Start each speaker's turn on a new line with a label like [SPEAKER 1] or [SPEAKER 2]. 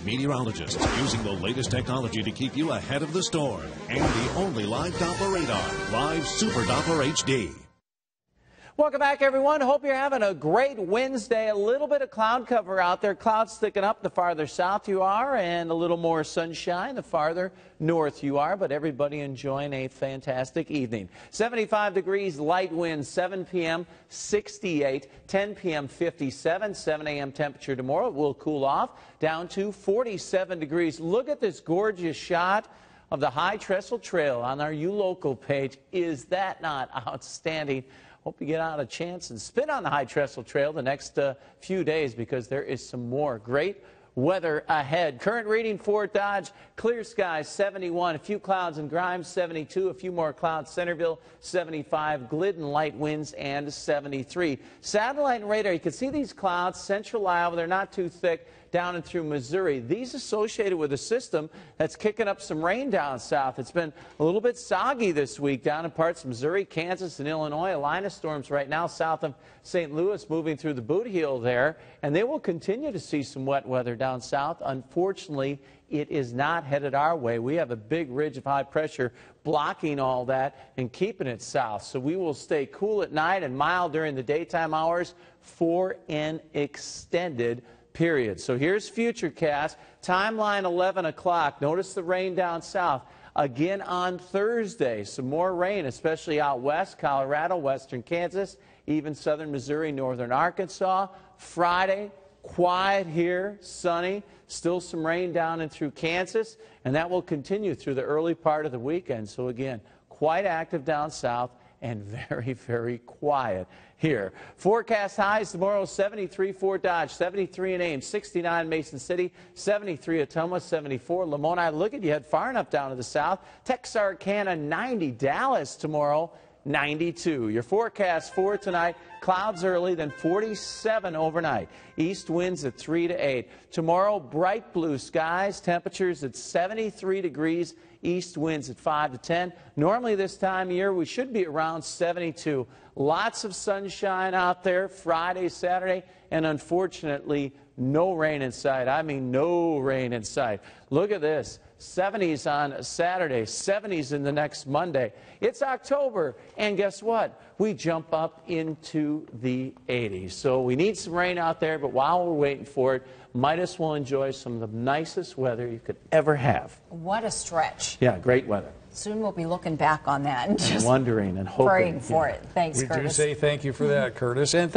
[SPEAKER 1] Meteorologists using the latest technology to keep you ahead of the storm. And the only live Doppler radar, Live Super Doppler HD.
[SPEAKER 2] Welcome back, everyone. Hope you're having a great Wednesday. A little bit of cloud cover out there. Clouds sticking up the farther south you are, and a little more sunshine the farther north you are. But everybody enjoying a fantastic evening. 75 degrees, light winds, 7 p.m., 68, 10 p.m., 57, 7 a.m. temperature tomorrow. It will cool off down to 47 degrees. Look at this gorgeous shot of the High Trestle Trail on our U Local page. Is that not outstanding? Hope you get out a chance and spin on the High Trestle Trail the next uh, few days because there is some more great weather ahead. Current reading Fort Dodge, clear skies 71, a few clouds in Grimes 72, a few more clouds Centerville 75, Glidden light winds and 73. Satellite and radar, you can see these clouds, central Iowa, they're not too thick down and through Missouri. These associated with a system that's kicking up some rain down south. It's been a little bit soggy this week down in parts of Missouri, Kansas, and Illinois. A line of storms right now south of St. Louis moving through the boot heel there, and they will continue to see some wet weather down south. Unfortunately, it is not headed our way. We have a big ridge of high pressure blocking all that and keeping it south. So we will stay cool at night and mild during the daytime hours for an extended period. So here's Futurecast, timeline 11 o'clock. Notice the rain down south. Again on Thursday, some more rain, especially out west, Colorado, western Kansas, even southern Missouri, northern Arkansas. Friday, quiet here, sunny, still some rain down and through Kansas, and that will continue through the early part of the weekend. So again, quite active down south and very, very quiet here. Forecast highs tomorrow 73 Fort Dodge, 73 in Ames, 69 Mason City, 73 Ottumwa, 74 Lamoni. Look at you, head far enough down to the south. Texarkana 90, Dallas tomorrow 92. Your forecast for tonight clouds early, then 47 overnight. East winds at 3 to 8. Tomorrow, bright blue skies, temperatures at 73 degrees, east winds at 5 to 10. Normally, this time of year, we should be around 72. Lots of sunshine out there Friday, Saturday, and unfortunately, no rain in sight. I mean, no rain in sight. Look at this. 70s on Saturday, 70s in the next Monday. It's October, and guess what? We jump up into the 80s. So we need some rain out there, but while we're waiting for it, might as well enjoy some of the nicest weather you could ever have.
[SPEAKER 3] What a stretch.
[SPEAKER 2] Yeah, great weather.
[SPEAKER 3] Soon we'll be looking back on that and just
[SPEAKER 2] wondering and hoping.
[SPEAKER 3] praying for
[SPEAKER 2] yeah.
[SPEAKER 3] it. Thanks,
[SPEAKER 4] we
[SPEAKER 3] Kurtis.
[SPEAKER 4] do say thank you for that, Kurtis. And